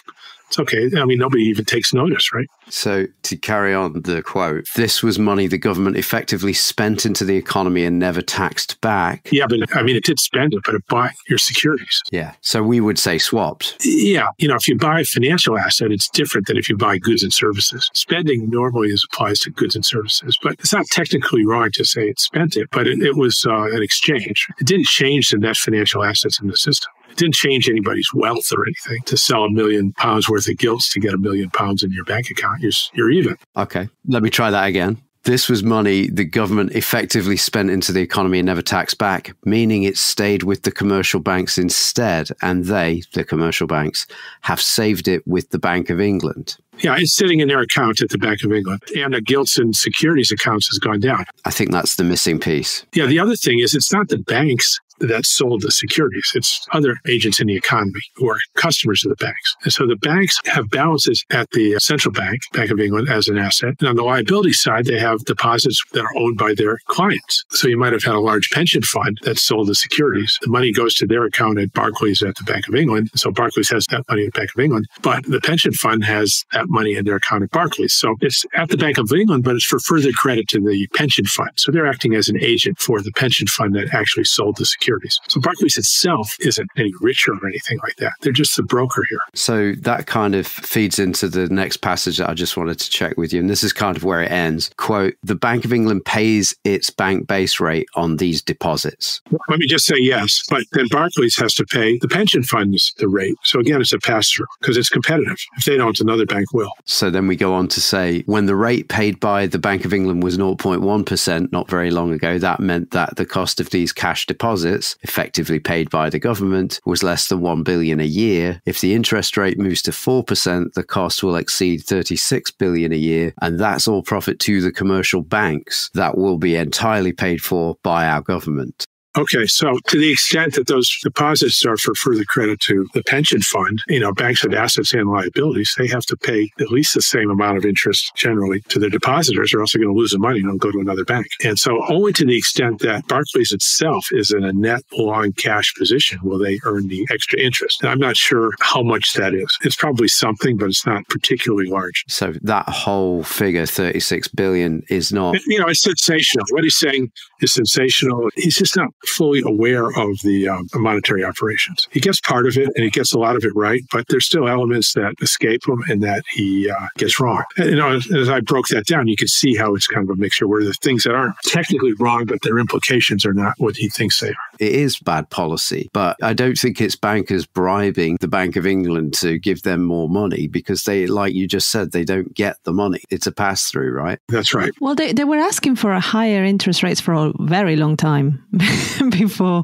it's okay. I mean, nobody even takes notice, right? So, to carry on the quote, this was money the government effectively spent into the economy and never taxed back. Yeah, but I mean, it did spend it, but it bought your securities. Yeah. So, we would say swapped. Yeah. You know, if you buy a financial asset, it's different than if you buy goods and services. Spending normally is applies to goods and services, but it's not technically wrong to say it spent it, but it, it was uh, an exchange. It didn't change the net financial assets in the system. It didn't change anybody's wealth or anything to sell a million pounds worth of gilts to get a million pounds in your bank account. You're, you're even. Okay. Let me try that again. This was money the government effectively spent into the economy and never taxed back, meaning it stayed with the commercial banks instead. And they, the commercial banks, have saved it with the Bank of England. Yeah, it's sitting in their account at the Bank of England. And the gilts and securities accounts has gone down. I think that's the missing piece. Yeah, the other thing is it's not the banks that sold the securities. It's other agents in the economy who are customers of the banks. And so the banks have balances at the central bank, Bank of England, as an asset. And on the liability side, they have deposits that are owned by their clients. So you might have had a large pension fund that sold the securities. The money goes to their account at Barclays at the Bank of England. So Barclays has that money at Bank of England, but the pension fund has that money in their account at Barclays. So it's at the Bank of England, but it's for further credit to the pension fund. So they're acting as an agent for the pension fund that actually sold the securities. So Barclays itself isn't any richer or anything like that. They're just the broker here. So that kind of feeds into the next passage that I just wanted to check with you. And this is kind of where it ends. Quote, the Bank of England pays its bank base rate on these deposits. Let me just say yes, but then Barclays has to pay the pension funds the rate. So again, it's a pass through because it's competitive. If they don't, another bank will. So then we go on to say when the rate paid by the Bank of England was 0.1% not very long ago, that meant that the cost of these cash deposits, effectively paid by the government, was less than 1 billion a year. If the interest rate moves to 4%, the cost will exceed 36 billion a year, and that's all profit to the commercial banks that will be entirely paid for by our government. Okay, so to the extent that those deposits are for further credit to the pension fund, you know, banks have assets and liabilities, they have to pay at least the same amount of interest generally to their depositors, or else they're also going to lose the money and they'll go to another bank. And so, only to the extent that Barclays itself is in a net long cash position will they earn the extra interest. And I'm not sure how much that is. It's probably something, but it's not particularly large. So that whole figure, 36 billion, is not. You know, it's sensational. What he's saying is sensational. He's just not fully aware of the um, monetary operations. He gets part of it and he gets a lot of it right, but there's still elements that escape him and that he uh, gets wrong. And, you know, as, as I broke that down, you can see how it's kind of a mixture where the things that aren't technically wrong, but their implications are not what he thinks they are. It is bad policy, but I don't think it's bankers bribing the Bank of England to give them more money because they, like you just said, they don't get the money. It's a pass through, right? That's right. Well, they, they were asking for a higher interest rates for a very long time. <laughs> <laughs> before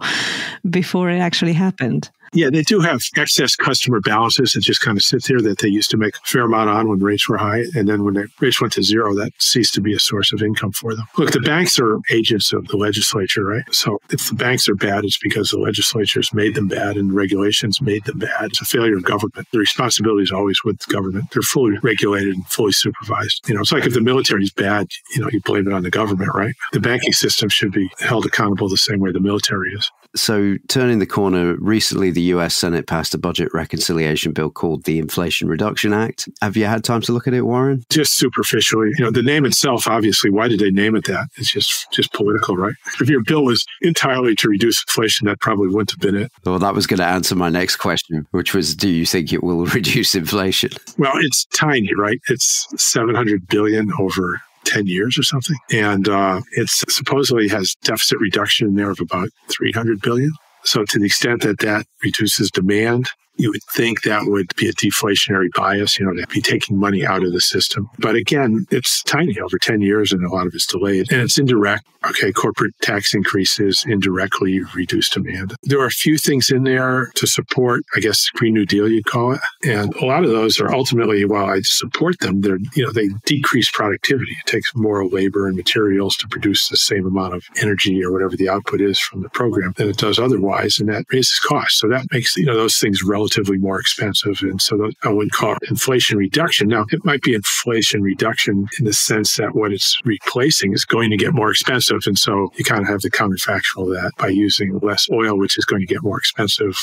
before it actually happened. Yeah, they do have excess customer balances that just kind of sit there that they used to make a fair amount on when rates were high. And then when the rates went to zero, that ceased to be a source of income for them. Look, the banks are agents of the legislature, right? So if the banks are bad, it's because the legislature's made them bad and regulations made them bad. It's a failure of government. The responsibility is always with the government. They're fully regulated and fully supervised. You know, it's like if the military is bad, you know, you blame it on the government, right? The banking system should be held accountable the same way the military is. So, turning the corner, recently the US Senate passed a budget reconciliation bill called the Inflation Reduction Act. Have you had time to look at it, Warren? Just superficially. You know, the name itself, obviously, why did they name it that? It's just just political, right? If your bill was entirely to reduce inflation, that probably wouldn't have been it. Well, that was going to answer my next question, which was do you think it will <laughs> reduce inflation? Well, it's tiny, right? It's 700 billion over 10 years or something. And uh, it supposedly has deficit reduction in there of about 300 billion. So to the extent that that reduces demand, you would think that would be a deflationary bias, you know, to be taking money out of the system. But again, it's tiny over 10 years and a lot of it's delayed and it's indirect. Okay, corporate tax increases indirectly reduce demand. There are a few things in there to support, I guess, Green New Deal, you'd call it. And a lot of those are ultimately, while I support them, they're, you know, they decrease productivity. It takes more labor and materials to produce the same amount of energy or whatever the output is from the program than it does otherwise. And that raises costs. So that makes, you know, those things relative relatively more expensive. And so I would call it inflation reduction. Now, it might be inflation reduction in the sense that what it's replacing is going to get more expensive. And so you kind of have the counterfactual of that by using less oil, which is going to get more expensive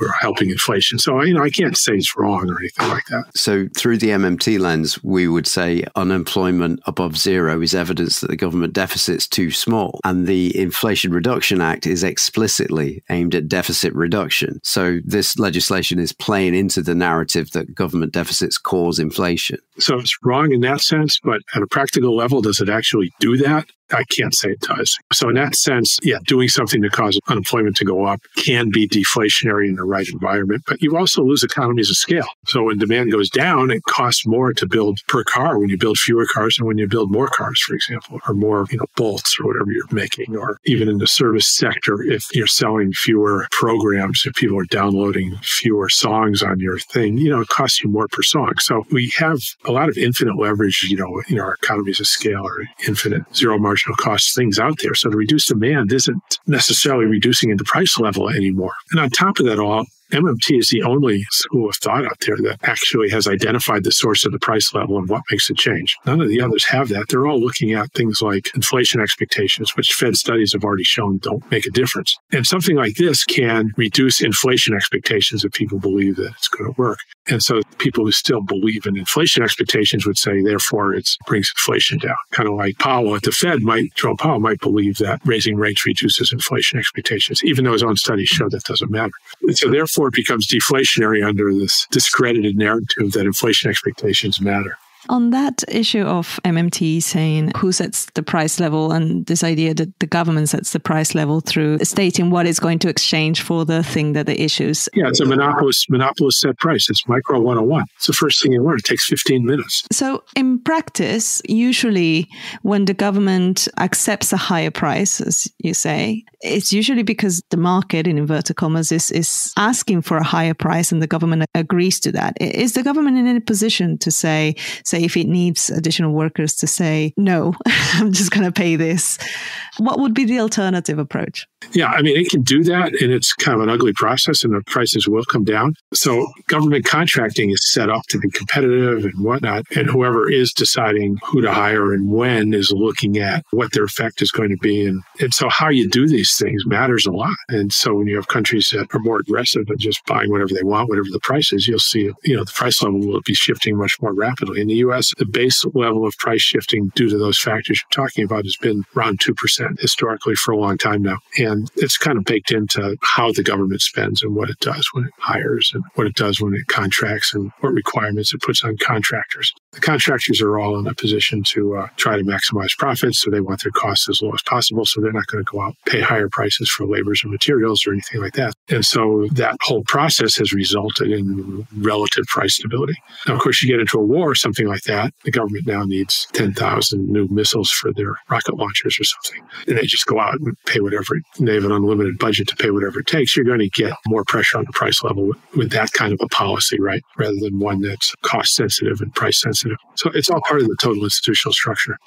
we're helping inflation. So, you know, I can't say it's wrong or anything like that. So, through the MMT lens, we would say unemployment above zero is evidence that the government deficit's too small. And the Inflation Reduction Act is explicitly aimed at deficit reduction. So, this legislation is playing into the narrative that government deficits cause inflation. So, it's wrong in that sense, but at a practical level, does it actually do that? I can't say it does. So in that sense, yeah, doing something to cause unemployment to go up can be deflationary in the right environment, but you also lose economies of scale. So when demand goes down, it costs more to build per car when you build fewer cars than when you build more cars, for example, or more, you know, bolts or whatever you're making, or even in the service sector, if you're selling fewer programs, if people are downloading fewer songs on your thing, you know, it costs you more per song. So we have a lot of infinite leverage, you know, in our economies of scale or infinite zero marginal cost things out there. So to reduce demand isn't necessarily reducing in the price level anymore. And on top of that all, MMT is the only school of thought out there that actually has identified the source of the price level and what makes it change. None of the others have that. They're all looking at things like inflation expectations, which Fed studies have already shown don't make a difference. And something like this can reduce inflation expectations if people believe that it's going to work. And so people who still believe in inflation expectations would say, therefore, it brings inflation down. Kind of like Powell at the Fed might, Jerome Powell might believe that raising rates reduces inflation expectations, even though his own studies show that doesn't matter. And so therefore, it becomes deflationary under this discredited narrative that inflation expectations matter. On that issue of MMT saying who sets the price level and this idea that the government sets the price level through stating what it's going to exchange for the thing that it issues. Yeah, it's a monopolist monopolist set price. It's micro 101. It's the first thing you learn. It takes 15 minutes. So in practice, usually when the government accepts a higher price, as you say, it's usually because the market in inverted commas is, is asking for a higher price and the government agrees to that. Is the government in any position to say say if it needs additional workers to say, no, <laughs> I'm just going to pay this. What would be the alternative approach? Yeah, I mean, it can do that, and it's kind of an ugly process, and the prices will come down. So, government contracting is set up to be competitive and whatnot, and whoever is deciding who to hire and when is looking at what their effect is going to be. And, and so, how you do these things matters a lot. And so, when you have countries that are more aggressive and just buying whatever they want, whatever the price is, you'll see, you know, the price level will be shifting much more rapidly. In the US, the base level of price shifting due to those factors you're talking about has been around 2% historically for a long time now. And it's kind of baked into how the government spends and what it does when it hires and what it does when it contracts and what requirements it puts on contractors. The contractors are all in a position to uh, try to maximize profits, so they want their costs as low as possible. So they're not going to go out pay higher prices for labors or materials or anything like that. And so that whole process has resulted in relative price stability. Now, of course, you get into a war or something like that. The government now needs 10,000 new missiles for their rocket launchers or something. And they just go out and pay whatever. They have an unlimited budget to pay whatever it takes. You're going to get more pressure on the price level with, with that kind of a policy, right? Rather than one that's cost sensitive and price sensitive. So it's all part of the total institutional structure.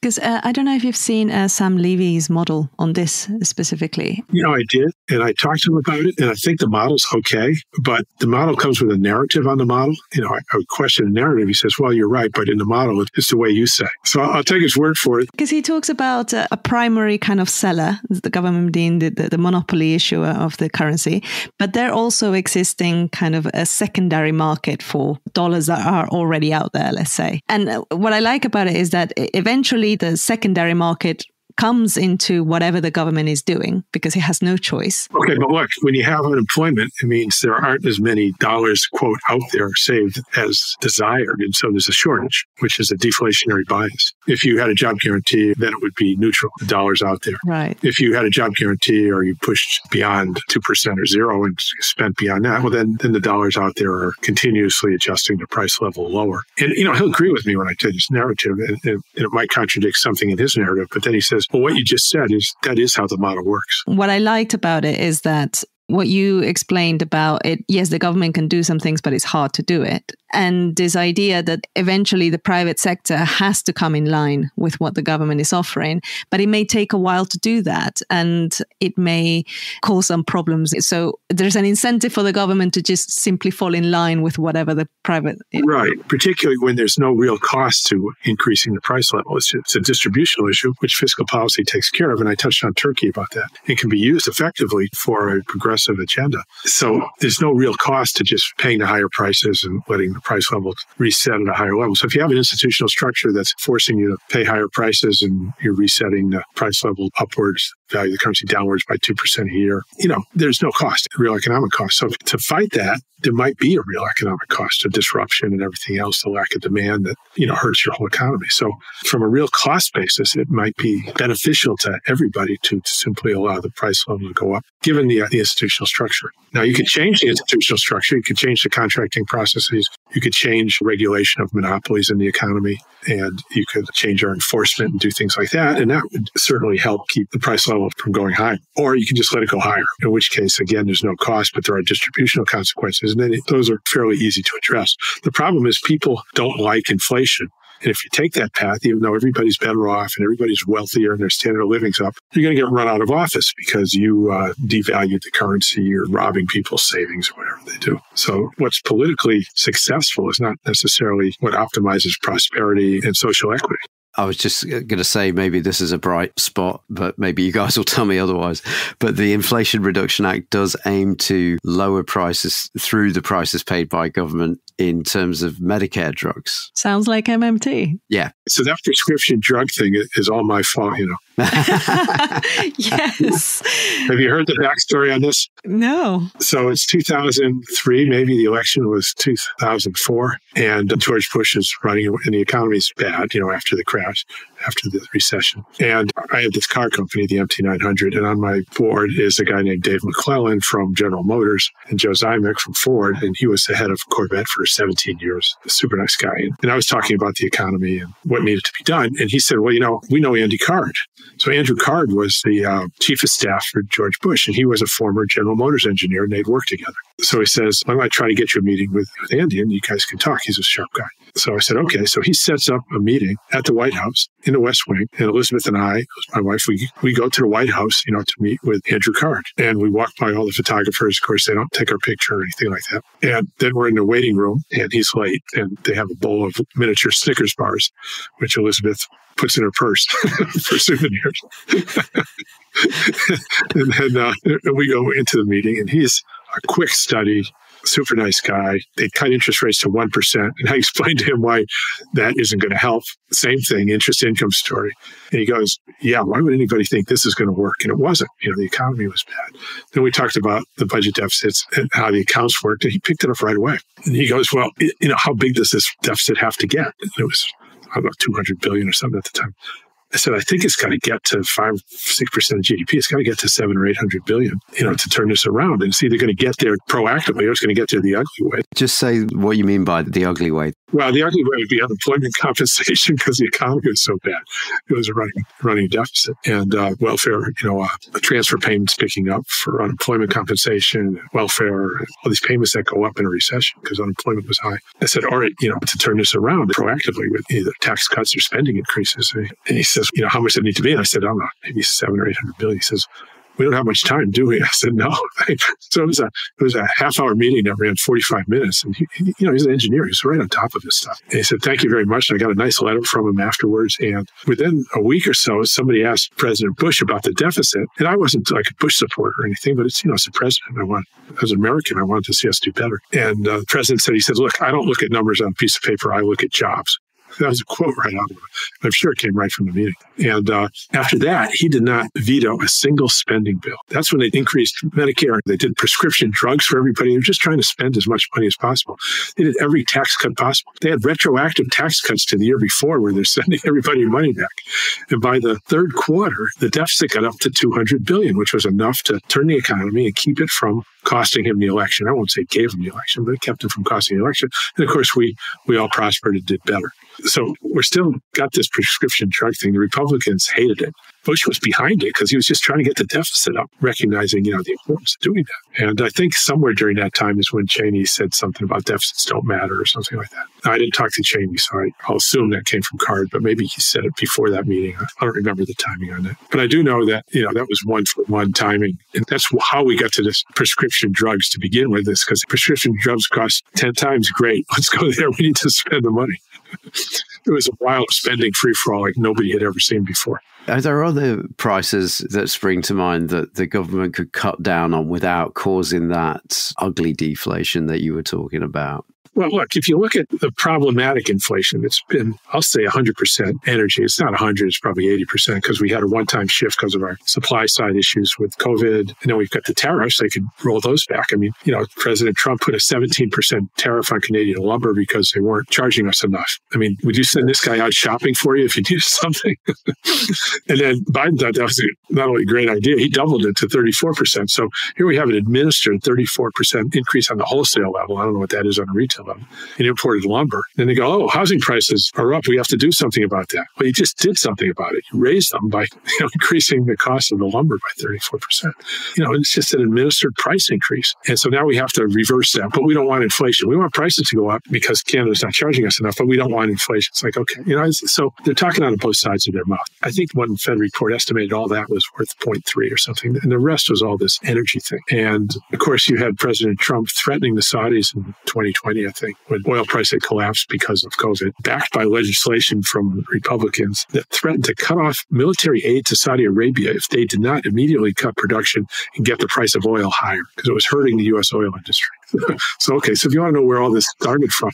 Because uh, I don't know if you've seen uh, Sam Levey's model on this specifically. You know, I did, and I talked to him about it, and I think the model's okay, but the model comes with a narrative on the model. You know, I, I would question the narrative. He says, "Well, you're right, but in the model, it's the way you say." So I'll, I'll take his word for it. Because he talks about uh, a primary kind of seller, the government being the, the, the monopoly issuer of the currency, but they're also existing kind of a secondary market for dollars that are already out there, let's say. And uh, what I like about it is that eventually the secondary market comes into whatever the government is doing because it has no choice. Okay, but look, when you have unemployment, it means there aren't as many dollars, quote, out there saved as desired. And so there's a shortage, which is a deflationary bias. If you had a job guarantee, then it would be neutral, the dollars out there. Right. If you had a job guarantee or you pushed beyond 2% or zero and spent beyond that, well, then, then the dollars out there are continuously adjusting the price level lower. And, you know, he'll agree with me when I tell this narrative, and, and it might contradict something in his narrative, but then he says, well, what you just said is that is how the model works. What I liked about it is that what you explained about it, yes, the government can do some things, but it's hard to do it. And this idea that eventually the private sector has to come in line with what the government is offering but it may take a while to do that and it may cause some problems. So there's an incentive for the government to just simply fall in line with whatever the private right particularly when there's no real cost to increasing the price level. It's, it's a distributional issue which fiscal policy takes care of and i touched on turkey about that. It can be used effectively for a progressive agenda so there's no real cost to just paying the higher prices and letting the price level reset at a higher level. So if you have an institutional structure that's forcing you to pay higher prices and you're resetting the price level upwards, value of the currency downwards by 2% a year, you know, there's no cost, real economic cost. So to fight that, there might be a real economic cost of disruption and everything else, the lack of demand that, you know, hurts your whole economy. So from a real cost basis, it might be beneficial to everybody to simply allow the price level to go up, given the, the institutional structure. Now, you could change the institutional structure. You could change the contracting processes. You could change regulation of monopolies in the economy and you could change our enforcement and do things like that. And that would certainly help keep the price level from going high. Or you can just let it go higher, in which case, again, there's no cost, but there are distributional consequences. And then those are fairly easy to address. The problem is people don't like inflation. And if you take that path, even though everybody's better off and everybody's wealthier and their standard of living's up, you're going to get run out of office because you uh, devalued the currency, you're robbing people's savings or whatever they do. So what's politically successful is not necessarily what optimizes prosperity and social equity. I was just going to say maybe this is a bright spot, but maybe you guys will tell me otherwise. But the Inflation Reduction Act does aim to lower prices through the prices paid by government in terms of Medicare drugs. Sounds like MMT. Yeah. So that prescription drug thing is all my fault, you know. <laughs> yes. Have you heard the backstory on this? No. So it's 2003, maybe the election was 2004, and George Bush is running, and the economy's bad, you know, after the crash after the recession. And I have this car company, the MT900, and on my board is a guy named Dave McLellan from General Motors and Joe Zymek from Ford. And he was the head of Corvette for 17 years, a super nice guy. And, and I was talking about the economy and what needed to be done. And he said, Well, you know, we know Andy Card. So Andrew Card was the uh, chief of staff for George Bush, and he was a former General Motors engineer, and they'd worked together. So he says, "I'm going to try to get you a meeting with, with Andy and you guys can talk? He's a sharp guy. So I said, okay. So he sets up a meeting at the White House in the West Wing. And Elizabeth and I, my wife, we, we go to the White House, you know, to meet with Andrew Card. And we walk by all the photographers. Of course, they don't take our picture or anything like that. And then we're in the waiting room and he's late and they have a bowl of miniature Snickers bars, which Elizabeth puts in her purse <laughs> for souvenirs. <laughs> and then uh, we go into the meeting and he's a quick study super nice guy. They cut interest rates to 1%. And I <laughs> explained to him why that isn't going to help. Same thing, interest income story. And he goes, Yeah, why would anybody think this is going to work? And it wasn't. You know, the economy was bad. Then we talked about the budget deficits and how the accounts worked. And he picked it up right away. And he goes, Well, you know, how big does this deficit have to get? And it was about 200 billion or something at the time. I said, I think it's got to get to five, six percent of GDP. It's got to get to seven or eight hundred billion, you know, to turn this around. And it's either going to get there proactively or it's going to get there the ugly way. Just say what you mean by the ugly way. Well, the ugly way would be unemployment <laughs> compensation because the economy was so bad. It was a running running deficit and uh, welfare. You know, uh, transfer payments picking up for unemployment compensation, welfare, all these payments that go up in a recession because unemployment was high. I said, all right, you know, to turn this around proactively with either tax cuts or spending increases. And he says, you know, how much does it need to be? And I said, I don't know, maybe seven or eight hundred billion. He says, we don't have much time, do we? <laughs> I said, no. <laughs> so it was a it was a half hour meeting that ran 45 minutes. And he, you know, he's an engineer. He's right on top of his stuff. And he said, thank you very much. And I got a nice letter from him afterwards. And within a week or so, somebody asked President Bush about the deficit. And I wasn't like a Bush supporter or anything, but it's, you know, as a president, I want, as an American, I wanted to see us do better. And uh, the president said, he said, look, I don't look at numbers on a piece of paper. I look at jobs. That was a quote right out of it. I'm sure it came right from the meeting. And uh, after that, he did not veto a single spending bill. That's when they increased Medicare. They did prescription drugs for everybody. They were just trying to spend as much money as possible. They did every tax cut possible. They had retroactive tax cuts to the year before where they're <laughs> sending everybody money back. And by the third quarter, the deficit got up to 200 billion, which was enough to turn the economy and keep it from costing him the election. I won't say gave him the election, but it kept him from costing the election. And of course, we we all prospered and did better. So we're still got this prescription drug thing. The Republicans hated it. Bush was behind it because he was just trying to get the deficit up, recognizing, you know, the importance of doing that. And I think somewhere during that time is when Cheney said something about deficits don't matter or something like that. I didn't talk to Cheney, so I, will assume that came from Card, but maybe he said it before that meeting. I don't remember the timing on that. But I do know that, you know, that was one for one timing. And that's how we got to this prescription drugs to begin with this, because prescription drugs cost 10 times great. <laughs> Let's go there. We need to spend the money. <laughs> it was a wild spending free for all like nobody had ever seen before. Are there other prices that spring to mind that the government could cut down on without causing that ugly deflation that you were talking about? Well, look, if you look at the problematic inflation, it's been, I'll say 100% energy. It's not 100, it's probably 80% because we had a one time shift because of our supply side issues with COVID. And then we've got the tariffs. They could roll those back. I mean, you know, President Trump put a 17% tariff on Canadian lumber because they weren't charging us enough. I mean, would you send this guy out shopping for you if you needed <laughs> something? and then Biden thought that was not only a great idea, he doubled it to 34%. So here we have an administered 34% increase on the wholesale level. I don't know what that is on a retail level in imported lumber. And they go, oh, housing prices are up. We have to do something about that. Well, you just did something about it. You raised them by <laughs> you know, increasing the cost of the lumber by 34%. You know, it's just an administered price increase. And so now we have to reverse that. But we don't want inflation. We want prices to go up because Canada's not charging us enough, but we don't want inflation. It's like, okay, you know, so they're talking out of both sides of their mouth. I think one Fed report estimated all that was worth 0.3 or something. And the rest was all this energy thing. And of course, you had President Trump threatening the Saudis in 2020, I think, when oil price had collapsed because of COVID, backed by legislation from Republicans that threatened to cut off military aid to Saudi Arabia if they did not immediately cut production and get the price of oil higher because it was hurting the U.S. oil industry. <laughs> so, okay, so if you want to know where all this started from,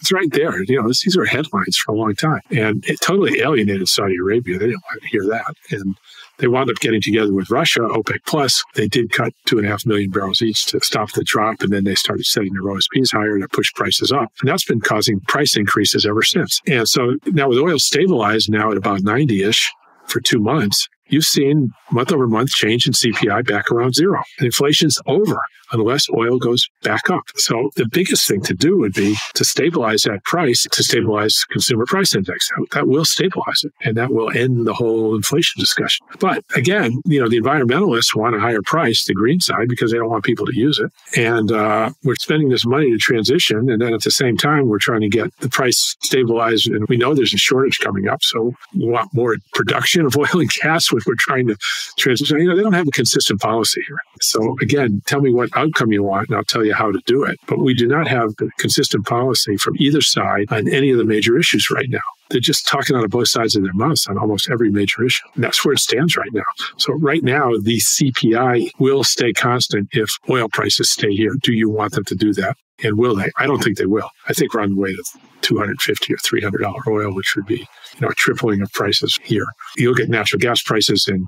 it's right there. You know, these are headlines for a long time. And it totally alienated Saudi Arabia. They didn't want to hear that. And they wound up getting together with Russia, OPEC Plus. They did cut two and a half million barrels each to stop the drop. And then they started setting their OSPs higher to push prices up. And that's been causing price increases ever since. And so now with oil stabilized now at about 90 ish for two months, you've seen month over month change in CPI back around zero. Inflation's over unless oil goes back up. So the biggest thing to do would be to stabilize that price, to stabilize consumer price index. That will stabilize it and that will end the whole inflation discussion. But again, you know, the environmentalists want a higher price, the green side, because they don't want people to use it. And uh, we're spending this money to transition. And then at the same time, we're trying to get the price stabilized. And we know there's a shortage coming up. So we want more production of <laughs> oil and gas we're trying to transition. You know, they don't have a consistent policy here. So again, tell me what outcome you want, and I'll tell you how to do it. But we do not have a consistent policy from either side on any of the major issues right now. They're just talking out of both sides of their mouths on almost every major issue. And that's where it stands right now. So right now, the CPI will stay constant if oil prices stay here. Do you want them to do that? And will they? I don't think they will. I think we're on the way to 250 or 300 dollar oil, which would be, you know, a tripling of prices here. You'll get natural gas prices in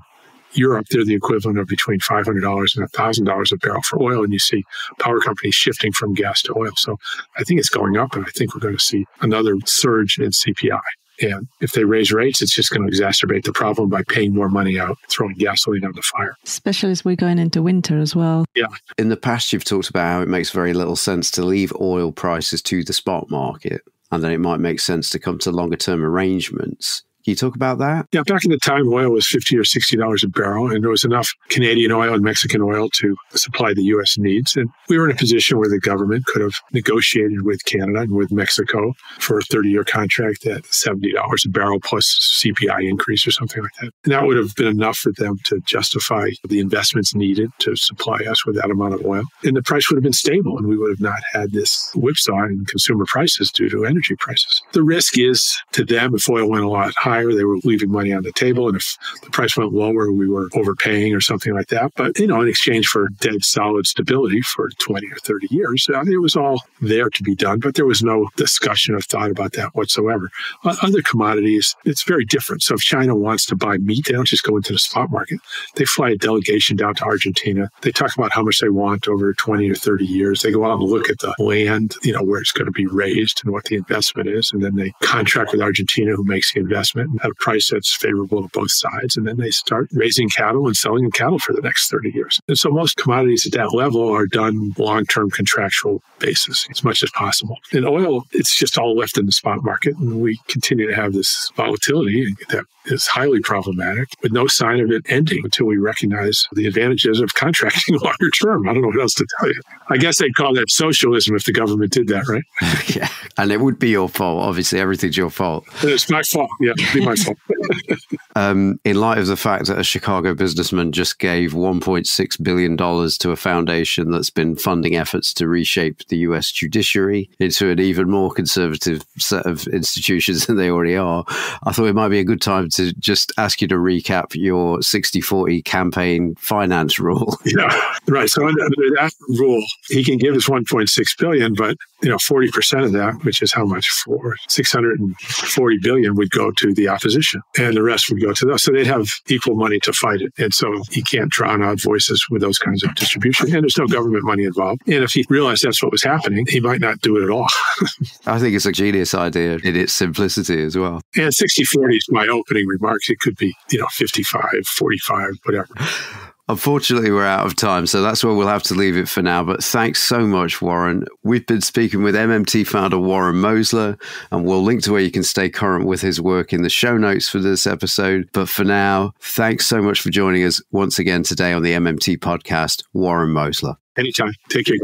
Europe, they're the equivalent of between $500 and $1,000 a barrel for oil. And you see power companies shifting from gas to oil. So I think it's going up. And I think we're going to see another surge in CPI. And if they raise rates, it's just going to exacerbate the problem by paying more money out, throwing gasoline on the fire. Especially as we're going into winter as well. Yeah. In the past, you've talked about how it makes very little sense to leave oil prices to the spot market, and then it might make sense to come to longer term arrangements. You talk about that? Yeah, back in the time, oil was fifty or sixty dollars a barrel, and there was enough Canadian oil and Mexican oil to supply the U.S. needs. And we were in a position where the government could have negotiated with Canada and with Mexico for a thirty-year contract at seventy dollars a barrel plus CPI increase or something like that. And that would have been enough for them to justify the investments needed to supply us with that amount of oil, and the price would have been stable, and we would have not had this whipsaw in consumer prices due to energy prices. The risk is to them if oil went a lot higher higher, they were leaving money on the table. And if the price went lower, we were overpaying or something like that. But, you know, in exchange for dead solid stability for 20 or 30 years, it was all there to be done, but there was no discussion or thought about that whatsoever. Other commodities, it's very different. So if China wants to buy meat, they don't just go into the spot market. They fly a delegation down to Argentina. They talk about how much they want over 20 or 30 years. They go out and look at the land, you know, where it's going to be raised and what the investment is. And then they contract with Argentina, who makes the investment at a price that's favorable to both sides. And then they start raising cattle and selling them cattle for the next 30 years. And so most commodities at that level are done long term contractual basis as much as possible. In oil, it's just all left in the spot market. And we continue to have this volatility that is highly problematic with no sign of it ending until we recognize the advantages of contracting <laughs> longer term. I don't know what else to tell you. I guess they'd call that socialism if the government did that, right? <laughs> yeah. And it would be your fault. Obviously, everything's your fault. It's my fault. Yeah, be <laughs> um, in light of the fact that a Chicago businessman just gave $1.6 billion to a foundation that's been funding efforts to reshape the US judiciary into an even more conservative set of institutions than they already are, I thought it might be a good time to just ask you to recap your 60 40 campaign finance rule. Yeah, right. So under, under that rule, he can give us 1.6 billion, but you know, 40% of that, which is how much for 640 billion would go to the opposition and the rest would go to those. So they'd have equal money to fight it. And so he can't drown out voices with those kinds of distribution. And there's no government money involved. And if he realized that's what was happening, he might not do it at all. <laughs> I think it's a genius idea in its simplicity as well. And 60 40 is my opening remarks. It could be, you know, 55, 45, whatever. <laughs> Unfortunately, we're out of time, so that's where we'll have to leave it for now. But thanks so much, Warren. We've been speaking with MMT founder Warren Mosler, and we'll link to where you can stay current with his work in the show notes for this episode. But for now, thanks so much for joining us once again today on the MMT podcast, Warren Mosler. Anytime. Take care,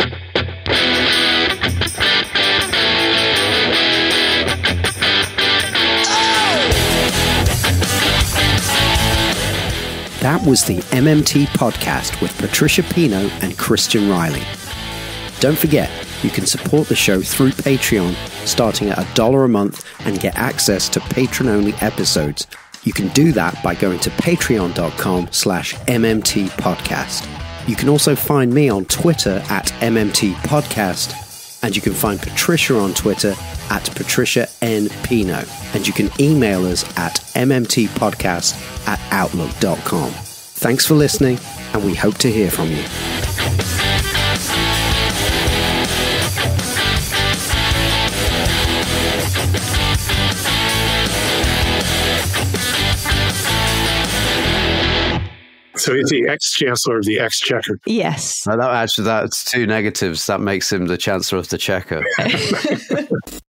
guys. That was the MMT podcast with Patricia Pino and Christian Reilly. Don't forget, you can support the show through Patreon, starting at a dollar a month and get access to patron-only episodes. You can do that by going to patreon.com slash MMT podcast. You can also find me on Twitter at MMT podcast and you can find Patricia on Twitter at Patricia N. Pino. And you can email us at mmtpodcast at outlook.com. Thanks for listening, and we hope to hear from you. So he's the ex chancellor of the exchequer. Yes. No, that actually, that's two negatives. That makes him the chancellor of the Chequer. <laughs>